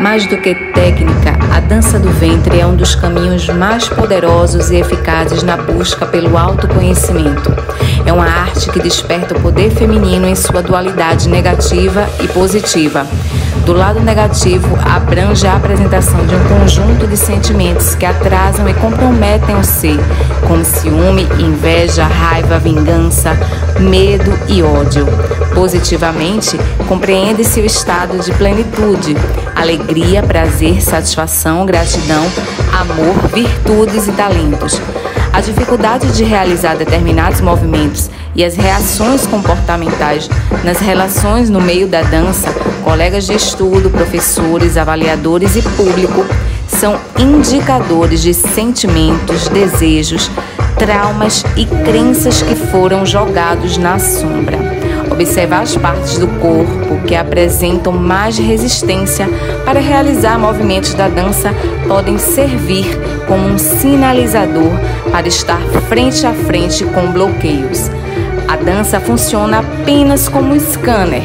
Mais do que técnica, a dança do ventre é um dos caminhos mais poderosos e eficazes na busca pelo autoconhecimento. É uma arte que desperta o poder feminino em sua dualidade negativa e positiva. Do lado negativo, abrange a apresentação de um conjunto de sentimentos que atrasam e comprometem o ser, como ciúme, inveja, raiva, vingança, medo e ódio. Positivamente, compreende-se o estado de plenitude, alegria, prazer, satisfação, gratidão, amor, virtudes e talentos. A dificuldade de realizar determinados movimentos e as reações comportamentais nas relações no meio da dança, colegas de estudo, professores, avaliadores e público são indicadores de sentimentos, desejos, traumas e crenças que foram jogados na sombra. Observar as partes do corpo que apresentam mais resistência para realizar movimentos da dança podem servir como um sinalizador para estar frente a frente com bloqueios. A dança funciona apenas como um scanner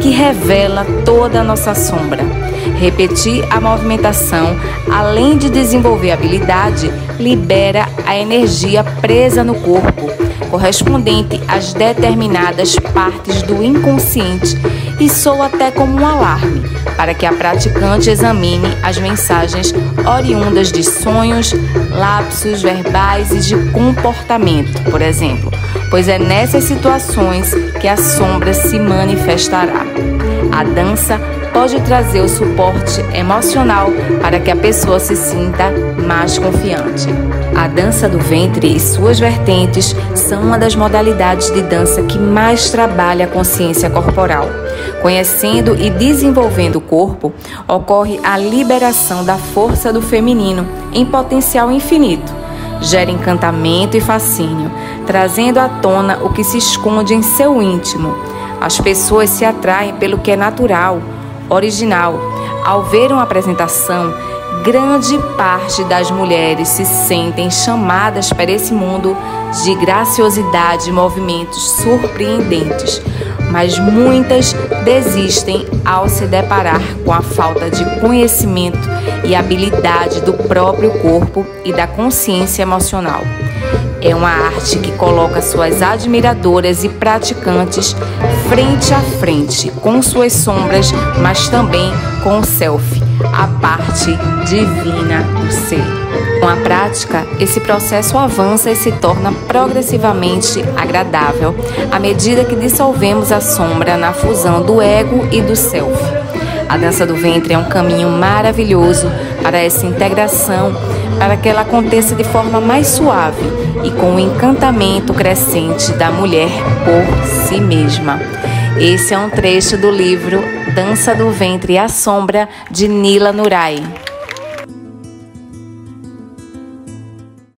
que revela toda a nossa sombra. Repetir a movimentação, além de desenvolver habilidade, libera a energia presa no corpo, correspondente às determinadas partes do inconsciente e soa até como um alarme para que a praticante examine as mensagens oriundas de sonhos, lapsos verbais e de comportamento, por exemplo pois é nessas situações que a sombra se manifestará. A dança pode trazer o suporte emocional para que a pessoa se sinta mais confiante. A dança do ventre e suas vertentes são uma das modalidades de dança que mais trabalha a consciência corporal. Conhecendo e desenvolvendo o corpo, ocorre a liberação da força do feminino em potencial infinito gera encantamento e fascínio, trazendo à tona o que se esconde em seu íntimo. As pessoas se atraem pelo que é natural, original. Ao ver uma apresentação, grande parte das mulheres se sentem chamadas para esse mundo de graciosidade e movimentos surpreendentes, mas muitas desistem ao se deparar com a falta de conhecimento e habilidade do próprio corpo e da consciência emocional. É uma arte que coloca suas admiradoras e praticantes frente a frente, com suas sombras, mas também com o self, a parte divina do ser. Com a prática, esse processo avança e se torna progressivamente agradável à medida que dissolvemos a sombra na fusão do ego e do self. A dança do ventre é um caminho maravilhoso para essa integração, para que ela aconteça de forma mais suave e com o encantamento crescente da mulher por si mesma. Esse é um trecho do livro Dança do Ventre e a Sombra de Nila Nurai.